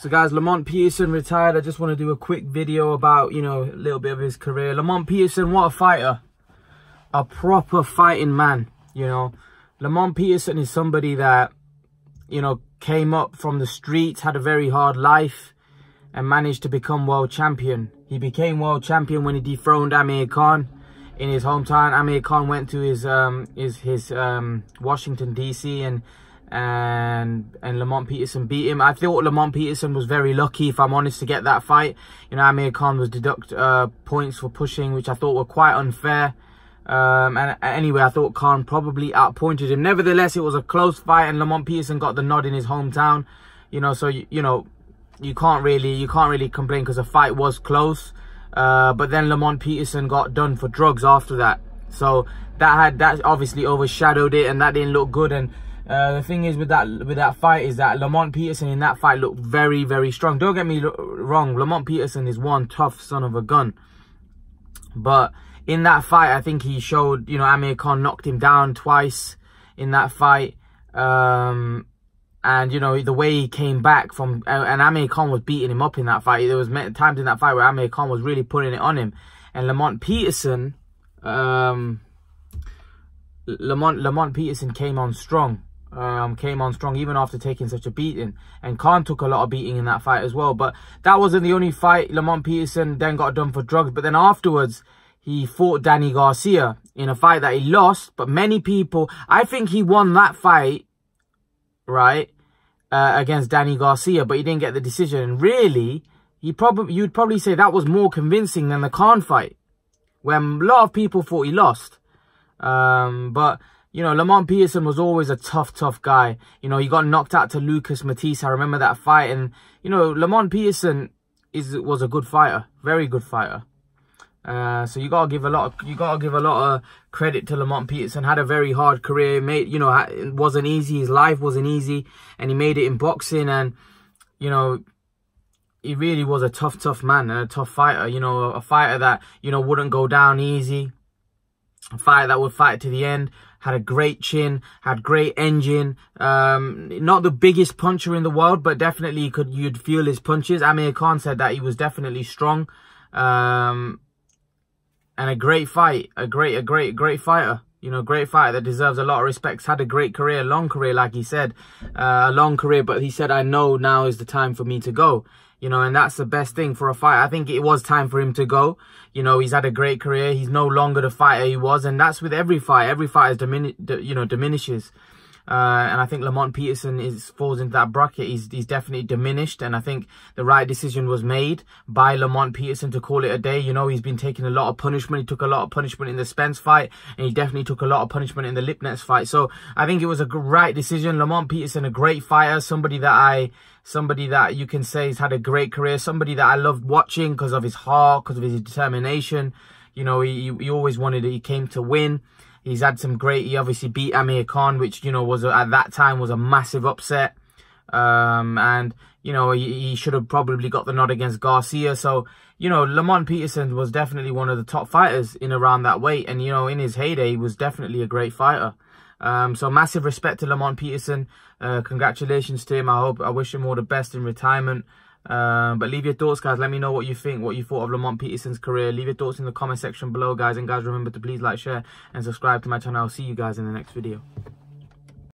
So guys, Lamont Peterson retired. I just want to do a quick video about, you know, a little bit of his career. Lamont Peterson, what a fighter. A proper fighting man, you know. Lamont Peterson is somebody that, you know, came up from the streets, had a very hard life, and managed to become world champion. He became world champion when he dethroned Amir Khan in his hometown. Amir Khan went to his um his his um Washington DC and and and Lamont Peterson beat him. I thought Lamont Peterson was very lucky, if I'm honest, to get that fight. You know, Amir Khan was deduct uh, points for pushing, which I thought were quite unfair. Um, and anyway, I thought Khan probably outpointed him. Nevertheless, it was a close fight, and Lamont Peterson got the nod in his hometown. You know, so you, you know, you can't really you can't really complain because the fight was close. Uh, but then Lamont Peterson got done for drugs after that. So that had that obviously overshadowed it, and that didn't look good. And uh, the thing is with that with that fight is that Lamont Peterson in that fight looked very very strong. Don't get me wrong, Lamont Peterson is one tough son of a gun, but in that fight I think he showed you know Amir Khan knocked him down twice in that fight. Um, and you know the way he came back from and Amir Khan was beating him up in that fight. There was times in that fight where Amir Khan was really putting it on him, and Lamont Peterson, um, Lamont Lamont Peterson came on strong um, came on strong even after taking such a beating. And Khan took a lot of beating in that fight as well. But that wasn't the only fight. Lamont Peterson then got done for drugs. But then afterwards, he fought Danny Garcia in a fight that he lost. But many people, I think he won that fight, right, uh, against Danny Garcia. But he didn't get the decision. And really, he probably you'd probably say that was more convincing than the Khan fight. When a lot of people thought he lost. Um, but you know, Lamont Peterson was always a tough, tough guy. You know, he got knocked out to Lucas Matthysse. I remember that fight. And, you know, Lamont Peterson is was a good fighter. Very good fighter. Uh, so you gotta give a lot of you gotta give a lot of credit to Lamont Peterson. Had a very hard career. Made you know it wasn't easy. His life wasn't easy, and he made it in boxing. And you know he really was a tough, tough man and a tough fighter. You know a fighter that you know wouldn't go down easy. A fighter that would fight to the end had a great chin, had great engine. Um, not the biggest puncher in the world, but definitely could you'd feel his punches. Amir Khan said that he was definitely strong. Um, and a great fight, a great, a great, great fighter. You know, great fighter that deserves a lot of respects. Had a great career, long career, like he said, uh, a long career. But he said, "I know now is the time for me to go." You know, and that's the best thing for a fight. I think it was time for him to go. You know, he's had a great career. He's no longer the fighter he was. And that's with every fight. Every fight is dimini you know, diminishes. Uh, and I think Lamont Peterson is falls into that bracket. He's he's definitely diminished, and I think the right decision was made by Lamont Peterson to call it a day. You know, he's been taking a lot of punishment. He took a lot of punishment in the Spence fight, and he definitely took a lot of punishment in the Lipinets fight. So I think it was a right decision. Lamont Peterson, a great fighter, somebody that I somebody that you can say has had a great career, somebody that I loved watching because of his heart, because of his determination. You know, he, he always wanted. He came to win. He's had some great, he obviously beat Amir Khan, which, you know, was at that time was a massive upset. Um, and, you know, he, he should have probably got the nod against Garcia. So, you know, Lamont Peterson was definitely one of the top fighters in around that weight. And, you know, in his heyday, he was definitely a great fighter. Um, so massive respect to Lamont Peterson. Uh, congratulations to him. I hope, I wish him all the best in retirement. Um, but leave your thoughts, guys. Let me know what you think, what you thought of Lamont Peterson's career. Leave your thoughts in the comment section below, guys. And guys, remember to please like, share, and subscribe to my channel. I'll see you guys in the next video.